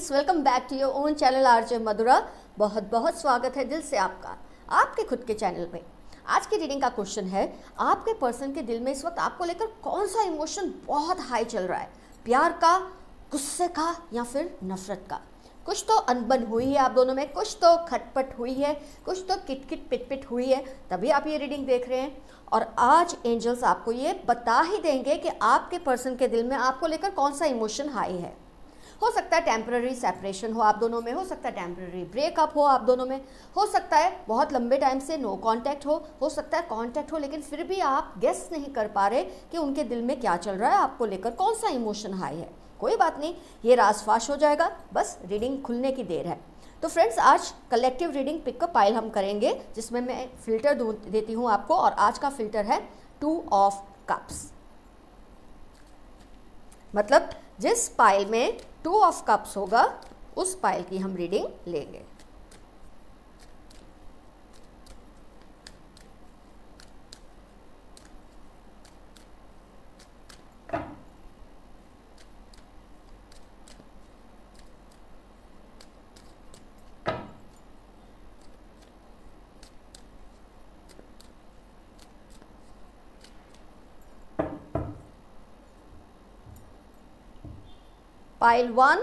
Friends welcome back to your own channel RJ Madhura बहुत बहुत स्वागत है दिल से आपका, आपके खुद के चैनल में आज की रीडिंग का क्वेश्चन है, आपके पर्सन के दिल में इस वक्त आपको लेकर कौन सा इमोशन बहुत हाई चल रहा है? प्यार का, गुस्से का, या फिर नफरत का? कुछ तो अनबन हुई है आप दोनों में, कुछ तो खटपट हुई है, कुछ तो किटकिट पिटपिट हुई है, तभी आप ये रीडिंग देख रहे हैं। और आज एंजल्स आपको ये बता ही देंगे कि आपके पर्सन के दिल में आपको लेकर कौन सा इमोशन हाई है। हो सकता है टेम्प्ररी सेपरेशन हो, आप दोनों में हो सकता है टेम्प्ररी ब्रेकअप हो, आप दोनों में हो सकता है बहुत लंबे टाइम से नो कांटेक्ट हो हो सकता है कांटेक्ट हो, लेकिन फिर भी आप गेस नहीं कर पा रहे कि उनके दिल में क्या चल रहा है, आपको लेकर कौन सा इमोशन हाई है। कोई बात नहीं, ये राज फाश हो जाएगा, बस रीडिंग खुलने की देर है। तो फ्रेंड्स आज कलेक्टिव रीडिंग पिकअप पाइल हम करेंगे, जिसमें मैं फ़िल्टर देती हूँ आपको, और आज का फ़िल्टर है टू ऑफ़ कप्स मतलब जिस पाइल में टू ऑफ़ कप्स होगा उस पाइल की हम रीडिंग लेंगे। पाइल वन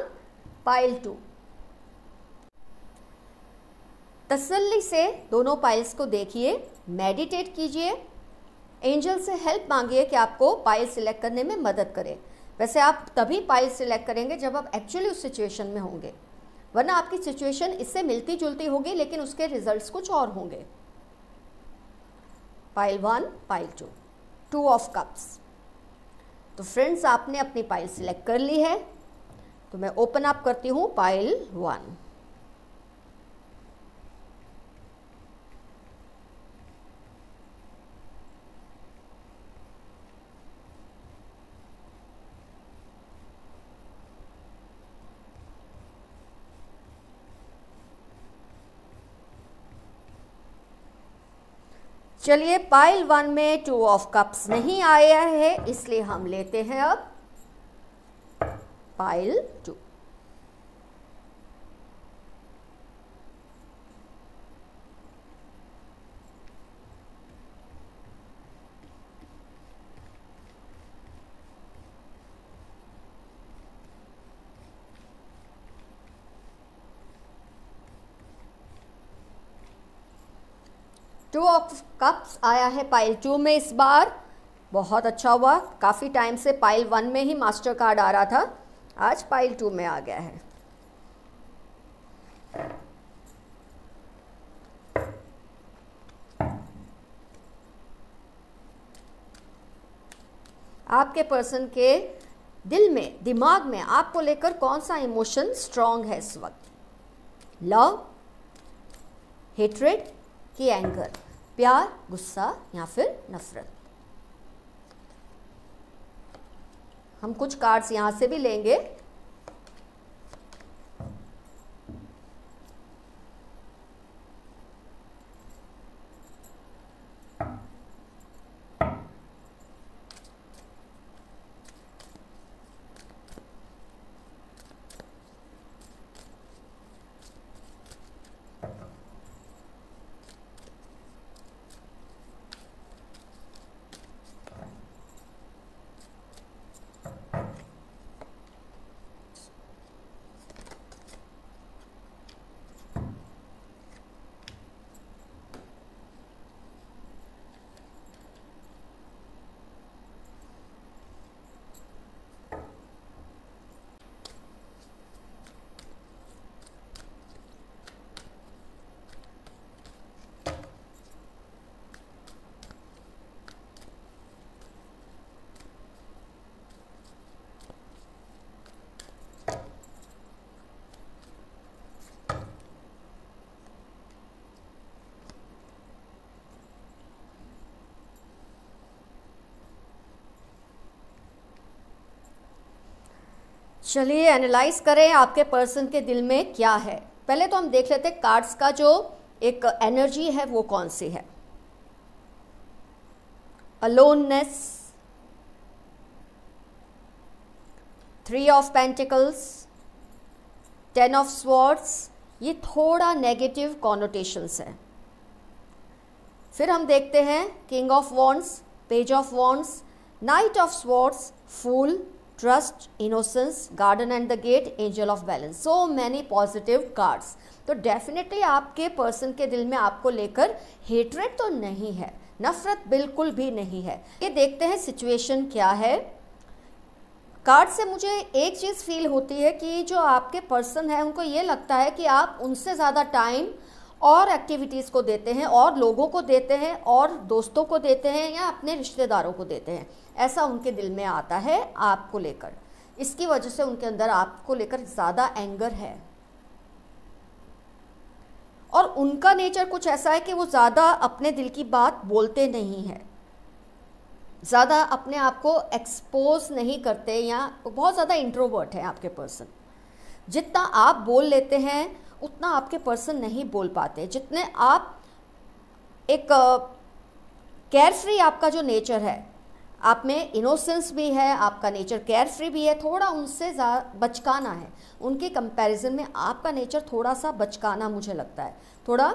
पाइल टू तसल्ली से दोनों पाइल्स को देखिए मेडिटेट कीजिए। एंजल से हेल्प मांगिए कि आपको पाइल सिलेक्ट करने में मदद करे। वैसे आप तभी पाइल सिलेक्ट करेंगे जब आप एक्चुअली उस सिचुएशन में होंगे। वरना आपकी सिचुएशन इससे मिलती जुलती होगी, लेकिन उसके रिजल्ट्स कुछ और होंगे। Pile one pile two two of cups तो फ्रेंड्स आपने अपनी पाइल सिलेक्ट कर ली है। तो मैं ओपन अप करती हूँ पाइल वन चलिए पाइल वन में टू ऑफ़ कप्स नहीं आया है, इसलिए हम लेते हैं अब pile 2. टू ऑफ़ कप्स आया है पाइल टू में इस बार। बहुत अच्छा हुआ। काफ़ी टाइम से पाइल वन में ही मास्टर कार्ड आ रहा था। आज पाइल टू में आ गया है। आपके पर्सन के दिल में, दिमाग में आपको लेकर कौन सा इमोशन स्ट्रांग है इस वक्त? लव हेट्रेड की एंगर प्यार, गुस्सा, या फिर नफरत? हम कुछ कार्ड्स यहाँ से भी लेंगे। चलिए एनालाइज करें आपके पर्सन के दिल में क्या है। पहले तो हम देख लेते हैं कार्ड्स का जो एक एनर्जी है वो कौन सी है। Aloneness three of pentacles ten of swords ये थोड़ा नेगेटिव कॉनोटेशंस है। फिर हम देखते हैं king of wands page of wands knight of swords fool trust innocence garden and the gate angel of balance so many positive cards तो definitely आपके person के दिल में आपको लेकर हेटरेट तो नहीं है. नफरत बिल्कुल भी नहीं है. ये देखते हैं सिचुएशन क्या है. कार्ड से मुझे एक चीज़ फील होती है कि जो आपके पर्सन है, उनको ये लगता है कि आप उनसे ज़्यादा टाइम और एक्टिविटीज़ को देते हैं, और लोगों को देते हैं, और दोस्तों को देते हैं, या अपने रिश्तेदारों को देते हैं। ऐसा उनके दिल में आता है आपको लेकर। इसकी वजह से उनके अंदर आपको लेकर ज़्यादा एंगर है। और उनका नेचर कुछ ऐसा है कि वो ज़्यादा अपने दिल की बात बोलते नहीं हैं। ज़्यादा अपने आप को एक्सपोज नहीं करते, या बहुत ज़्यादा इंट्रोवर्ट है आपके पर्सन जितना आप बोल लेते हैं उतना आपके पर्सन नहीं बोल पाते। जितने आप एक केयर uh, फ्री आपका जो नेचर है आप में इनोसेंस भी है आपका नेचर केयर फ्री भी है थोड़ा उनसे बचकाना है। उनके कंपैरिजन में आपका नेचर थोड़ा सा बचकाना मुझे लगता है। थोड़ा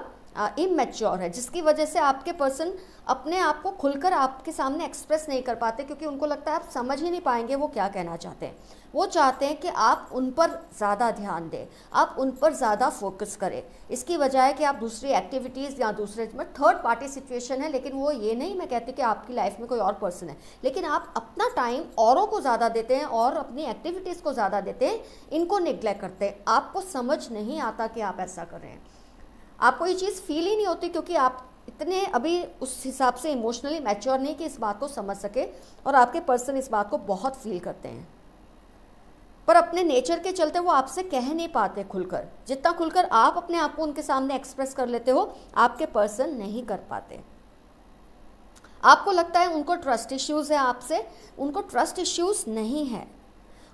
इमेच्योर है, जिसकी वजह से आपके पर्सन अपने आप को खुलकर आपके सामने एक्सप्रेस नहीं कर पाते, क्योंकि उनको लगता है आप समझ ही नहीं पाएँगे वो क्या कहना चाहते हैं। वो चाहते हैं कि आप उन पर ज़्यादा ध्यान दें, आप उन पर ज़्यादा फोकस करें। इसकी वजह है कि आप दूसरी एक्टिविटीज़ या दूसरे में थर्ड पार्टी सिचुएशन है, लेकिन वो ये नहीं, मैं कहती कि आपकी लाइफ में कोई और पर्सन है। लेकिन आप अपना टाइम औरों को ज़्यादा देते हैं और अपनी एक्टिविटीज़ को ज़्यादा देते हैं, इनको निग्लेक्ट करते हैं। आपको समझ नहीं आता कि आप ऐसा कर रहे हैं। आपको ये चीज़ फील ही नहीं होती क्योंकि आप इतने अभी उस हिसाब से इमोशनली मैच्योर नहीं कि इस बात को समझ सके और आपके पर्सन इस बात को बहुत फील करते हैं। पर अपने नेचर के चलते वो आपसे कह नहीं पाते खुलकर। जितना खुलकर आप अपने आप को उनके सामने एक्सप्रेस कर लेते हो, आपके पर्सन नहीं कर पाते। आपको लगता है उनको ट्रस्ट इश्यूज़ है आपसे, उनको ट्रस्ट इश्यूज़ नहीं है।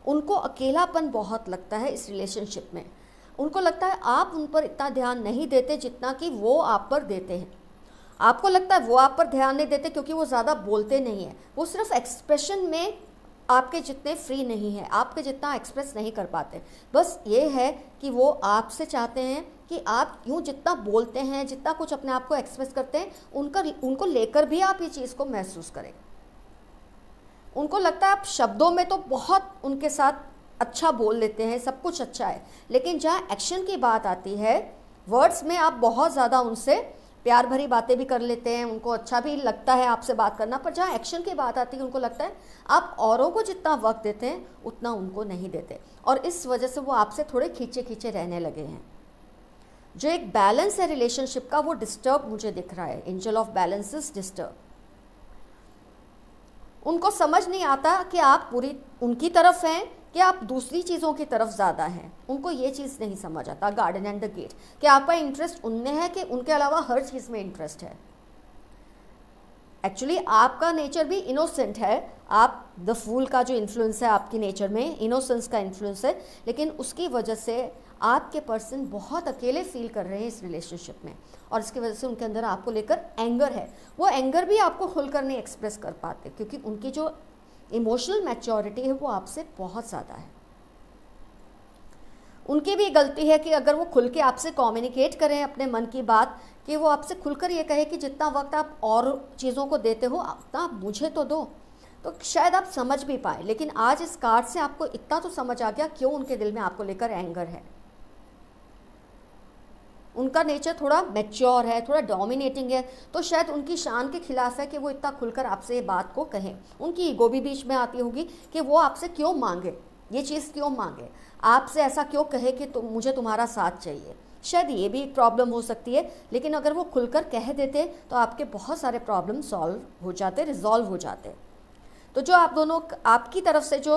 उनको अकेलापन बहुत लगता है इस रिलेशनशिप में। उनको लगता है आप उन पर इतना ध्यान नहीं देते जितना कि वो आप पर देते हैं। आपको लगता है वो आप पर ध्यान नहीं देते क्योंकि वो ज़्यादा बोलते नहीं हैं। वो सिर्फ़ एक्सप्रेशन में आपके जितने फ्री नहीं है, आपके जितना एक्सप्रेस नहीं कर पाते बस ये है कि वो आपसे चाहते हैं कि आप यूँ जितना बोलते हैं, जितना कुछ अपने आप को एक्सप्रेस करते हैं, उनका, उनको लेकर भी आप ये चीज़ को महसूस करें। उनको लगता है आप शब्दों में तो बहुत उनके साथ अच्छा बोल लेते हैं, सब कुछ अच्छा है। लेकिन जहाँ एक्शन की बात आती है वर्ड्स में आप बहुत ज़्यादा उनसे प्यार भरी बातें भी कर लेते हैं, उनको अच्छा भी लगता है आपसे बात करना, पर जहाँ एक्शन की बात आती है, उनको लगता है आप औरों को जितना वक्त देते हैं, उतना उनको नहीं देते। और इस वजह से वो आपसे थोड़े खींचे खींचे रहने लगे हैं। जो एक बैलेंस है रिलेशनशिप का, वो डिस्टर्ब मुझे दिख रहा है। एंजल ऑफ़ बैलेंस डिस्टर्ब उनको समझ नहीं आता कि आप पूरी, उनकी तरफ़ हैं कि आप दूसरी चीज़ों की तरफ़ ज़्यादा हैं। उनको ये चीज़ नहीं समझ आता गार्डन एंड द गेट कि आपका इंटरेस्ट उनमें है कि उनके अलावा हर चीज़ में इंटरेस्ट है। एक्चुअली आपका नेचर भी इनोसेंट है। आप द फूल का जो इन्फ्लुएंस है आपकी नेचर में इनोसेंस का इन्फ्लुएंस है, लेकिन उसकी वजह से आपके पर्सन बहुत अकेले फील कर रहे हैं इस रिलेशनशिप में। और इसकी वजह से उनके अंदर आपको लेकर एंगर है। वो एंगर भी आपको खुलकर नहीं एक्सप्रेस कर पाते, क्योंकि उनकी जो इमोशनल मैच्योरिटी है, वो आपसे बहुत ज़्यादा है। उनकी भी गलती है कि अगर वो खुल के आपसे कम्युनिकेट करें अपने मन की बात, कि वो आपसे खुलकर ये कहे कि जितना वक्त आप और चीज़ों को देते हो, उतना मुझे तो दो। तो शायद आप समझ भी पाए, लेकिन आज इस कार्ड से आपको इतना तो समझ आ गया, क्यों उनके दिल में आपको लेकर एंगर है? उनका नेचर थोड़ा मेच्योर है, थोड़ा डोमिनेटिंग है तो शायद उनकी शान के खिलाफ है कि वो इतना खुलकर आपसे ये बात को कहें। उनकी ईगो भी बीच में आती होगी कि वो आपसे क्यों मांगे? ये चीज़ क्यों मांगे? आपसे ऐसा क्यों कहे कि तुम, मुझे तुम्हारा साथ चाहिए? शायद ये भी एक प्रॉब्लम हो सकती है, लेकिन अगर वो खुलकर कह देते तो आपके बहुत सारे प्रॉब्लम सॉल्व हो जाते रिजॉल्व हो जाते। तो जो आप दोनों, आपकी तरफ़ से जो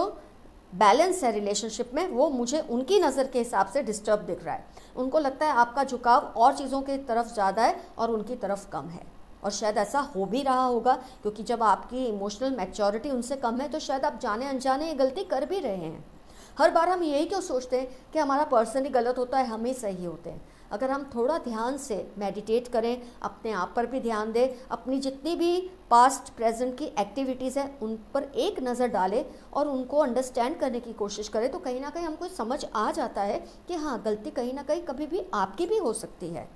बैलेंस है रिलेशनशिप में, वो मुझे उनकी नज़र के हिसाब से डिस्टर्ब दिख रहा है। उनको लगता है आपका झुकाव और चीज़ों की तरफ़ ज़्यादा है और उनकी तरफ़ कम है। और शायद ऐसा हो भी रहा होगा, क्योंकि जब आपकी इमोशनल मैच्योरिटी उनसे कम है तो शायद आप जाने अनजाने ये गलती कर भी रहे हैं। हर बार हम यही क्यों सोचते हैं कि हमारा पर्सन ही गलत होता है, हम ही सही होते हैं। अगर हम थोड़ा ध्यान से मेडिटेट करें, अपने आप पर भी ध्यान दें, अपनी जितनी भी पास्ट प्रेजेंट की एक्टिविटीज़ हैं, उन पर एक नज़र डालें और उनको अंडरस्टैंड करने की कोशिश करें तो कहीं ना कहीं हमको समझ आ जाता है कि हाँ गलती कहीं ना कहीं कभी भी आपकी भी हो सकती है।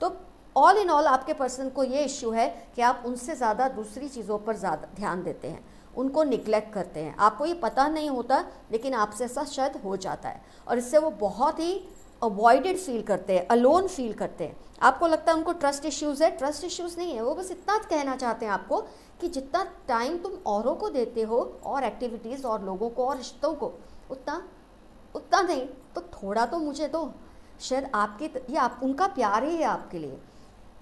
तो ऑल इन ऑल आपके पर्सन को ये इश्यू है कि आप उनसे ज़्यादा दूसरी चीज़ों पर ज़्यादा ध्यान देते हैं। उनको निग्लेक्ट करते हैं। आपको ये पता नहीं होता, लेकिन आपसे ऐसा शायद हो जाता है। और इससे वो बहुत ही अवॉइडेड फील करते हैं अलोन फील करते हैं। आपको लगता है उनको ट्रस्ट इश्यूज़ है ट्रस्ट इश्यूज़ नहीं है। वो बस इतना कहना चाहते हैं आपको कि जितना टाइम तुम औरों को देते हो, और एक्टिविटीज़ और लोगों को, और रिश्तों को, उतना उतना नहीं तो थोड़ा तो मुझे दो। शायद आपके ये आप, उनका प्यार ही है आपके लिए।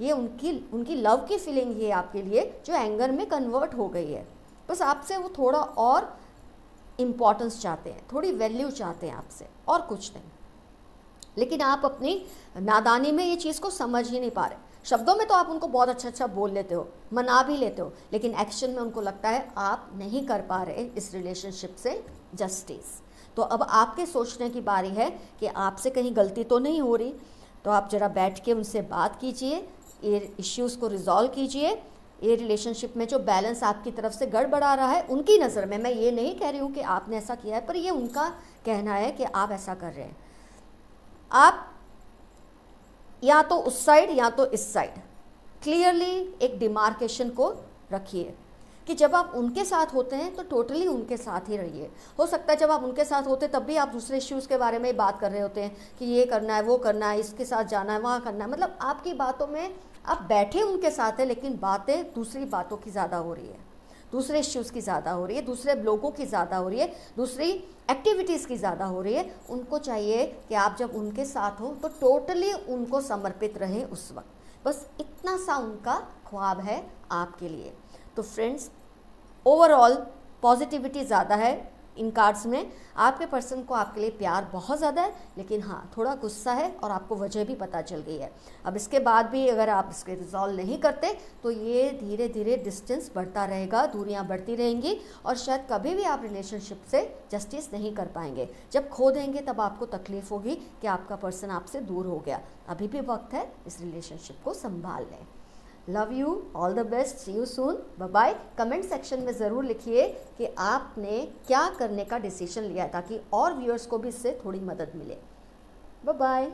ये उनकी उनकी लव की फीलिंग ही है आपके लिए, जो एंगर में कन्वर्ट हो गई है। बस आपसे वो थोड़ा और इम्पोर्टेंस चाहते हैं, थोड़ी वैल्यू चाहते हैं आपसे, और कुछ नहीं। लेकिन आप अपनी नादानी में ये चीज़ को समझ ही नहीं पा रहे। शब्दों में तो आप उनको बहुत अच्छा अच्छा बोल लेते हो, मना भी लेते हो, लेकिन एक्शन में उनको लगता है आप नहीं कर पा रहे इस रिलेशनशिप से जस्टिस तो अब आपके सोचने की बारी है कि आपसे कहीं गलती तो नहीं हो रही तो आप ज़रा बैठ के उनसे बात कीजिए, ये इश्यूज़ को रिजॉल्व कीजिए ये रिलेशनशिप में जो बैलेंस आपकी तरफ़ से गड़बड़ा रहा है, उनकी नज़र में, मैं ये नहीं कह रही हूँ कि आपने ऐसा किया है, पर ये उनका कहना है कि आप ऐसा कर रहे हैं। आप या तो उस साइड या तो इस साइड क्लियरली एक डिमार्केशन को रखिए कि जब आप उनके साथ होते हैं तो टोटली उनके साथ ही रहिए। हो सकता है जब आप उनके साथ होते, तब भी आप दूसरे इश्यूज़ के बारे में बात कर रहे होते हैं कि ये करना है, वो करना है, इसके साथ जाना है, वहाँ करना है। मतलब आपकी बातों में आप बैठे उनके साथ हैं, लेकिन बातें दूसरी बातों की ज़्यादा हो रही है। दूसरे इश्यूज़ की ज़्यादा हो रही है, दूसरे लोगों की ज़्यादा हो रही है, दूसरी एक्टिविटीज़ की ज़्यादा हो रही है। उनको चाहिए कि आप जब उनके साथ हो तो टोटली उनको समर्पित रहें उस वक्त। बस इतना सा उनका ख्वाब है आपके लिए। तो फ्रेंड्स ओवरऑल पॉजिटिविटी ज़्यादा है इन कार्ड्स में, आपके पर्सन को आपके लिए प्यार बहुत ज़्यादा है, लेकिन हाँ थोड़ा गुस्सा है और आपको वजह भी पता चल गई है। अब इसके बाद भी अगर आप इसके रिजॉल्व नहीं करते तो ये धीरे धीरे डिस्टेंस बढ़ता रहेगा, दूरियाँ बढ़ती रहेंगी और शायद कभी भी आप रिलेशनशिप से जस्टिस नहीं कर पाएँगे। जब खो देंगे, तब आपको तकलीफ़ होगी कि आपका पर्सन आपसे दूर हो गया। अभी भी वक्त है इस रिलेशनशिप को संभाल लें love you all the best see you soon bye comment section में ज़रूर लिखिए कि आपने क्या करने का डिसीज़न लिया ताकि और व्यूअर्स को भी इससे थोड़ी मदद मिले। बाय